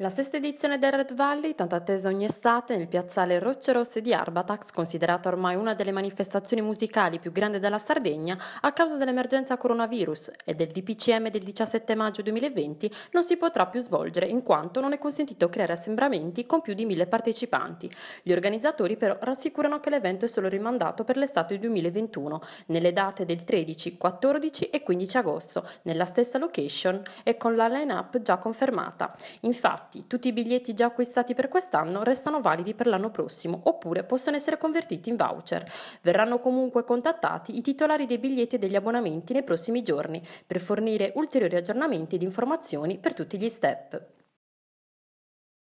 La sesta edizione del Red Valley, tanto attesa ogni estate, nel piazzale Rocce Rosse di Arbatax, considerata ormai una delle manifestazioni musicali più grandi della Sardegna, a causa dell'emergenza coronavirus e del DPCM del 17 maggio 2020, non si potrà più svolgere in quanto non è consentito creare assembramenti con più di mille partecipanti. Gli organizzatori però rassicurano che l'evento è solo rimandato per l'estate 2021, nelle date del 13, 14 e 15 agosto, nella stessa location e con la line-up già confermata. Infatti, Infatti, tutti i biglietti già acquistati per quest'anno restano validi per l'anno prossimo, oppure possono essere convertiti in voucher. Verranno comunque contattati i titolari dei biglietti e degli abbonamenti nei prossimi giorni per fornire ulteriori aggiornamenti ed informazioni per tutti gli step.